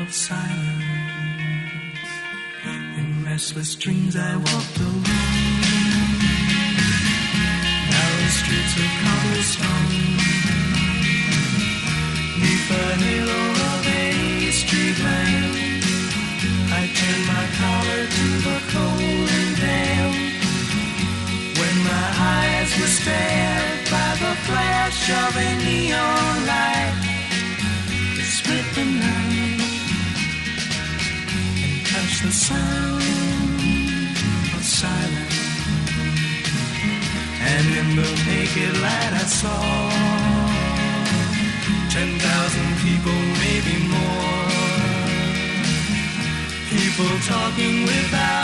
of silence. In restless dreams I walked alone, narrow streets of cobblestone, neath the halo of a street lamp. I turned my collar to the cold and damp. When my eyes were stared by the flash of a neon light, and the sound of silence. And in the naked light I saw ten thousand people, maybe more. People talking without